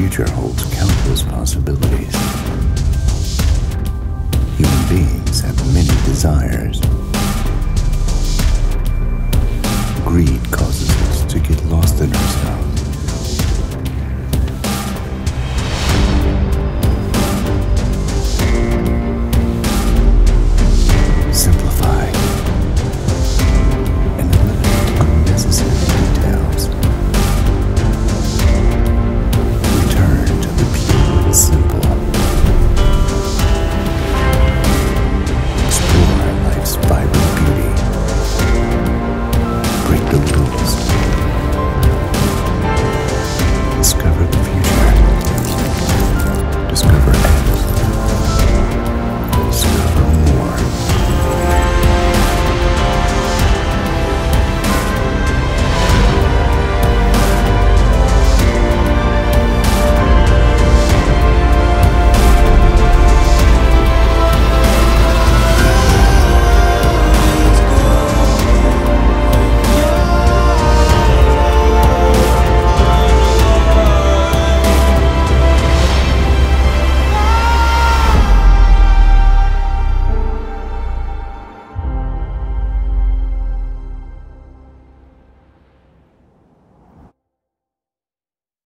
future holds countless possibilities. Human beings have many desires